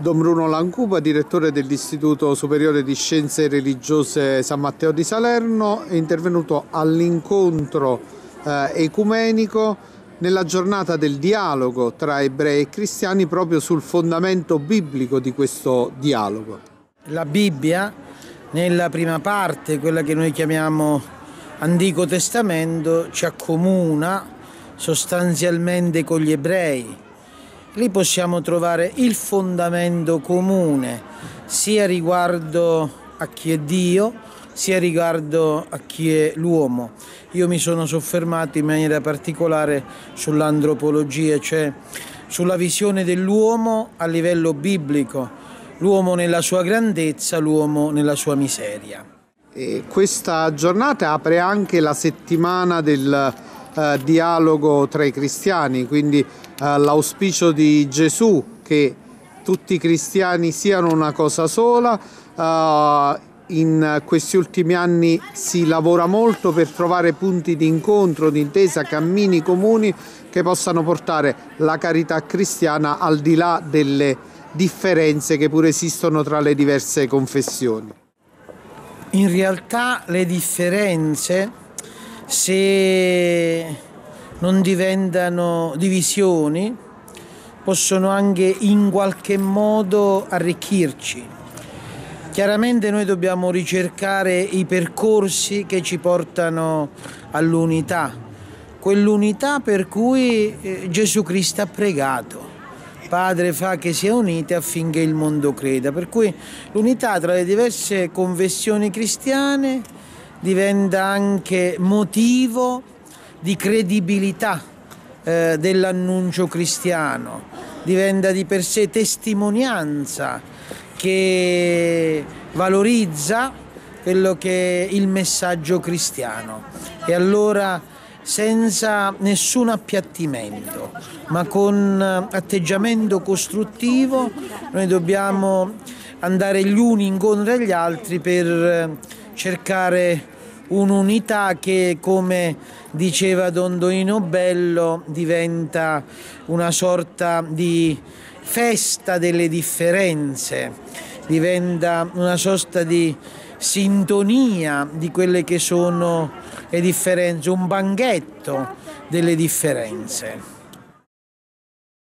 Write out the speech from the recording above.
Don Bruno Lancupa, direttore dell'Istituto Superiore di Scienze Religiose San Matteo di Salerno, è intervenuto all'incontro eh, ecumenico nella giornata del dialogo tra ebrei e cristiani proprio sul fondamento biblico di questo dialogo. La Bibbia, nella prima parte, quella che noi chiamiamo Antico Testamento, ci accomuna sostanzialmente con gli ebrei Lì possiamo trovare il fondamento comune sia riguardo a chi è Dio sia riguardo a chi è l'uomo. Io mi sono soffermato in maniera particolare sull'antropologia, cioè sulla visione dell'uomo a livello biblico, l'uomo nella sua grandezza, l'uomo nella sua miseria. E questa giornata apre anche la settimana del eh, dialogo tra i cristiani, quindi eh, l'auspicio di Gesù che tutti i cristiani siano una cosa sola. Eh, in questi ultimi anni si lavora molto per trovare punti di incontro, di intesa, cammini comuni che possano portare la carità cristiana al di là delle differenze che pure esistono tra le diverse confessioni. In realtà le differenze, se non diventano divisioni, possono anche in qualche modo arricchirci. Chiaramente noi dobbiamo ricercare i percorsi che ci portano all'unità, quell'unità per cui eh, Gesù Cristo ha pregato. Padre fa che sia unite affinché il mondo creda. Per cui l'unità tra le diverse confessioni cristiane diventa anche motivo di credibilità eh, dell'annuncio cristiano, diventa di per sé testimonianza che valorizza quello che è il messaggio cristiano. E allora senza nessun appiattimento, ma con atteggiamento costruttivo, noi dobbiamo andare gli uni incontro agli altri per cercare un'unità che, come diceva Don Donino Bello, diventa una sorta di festa delle differenze, diventa una sorta di sintonia di quelle che sono le differenze, un banchetto delle differenze.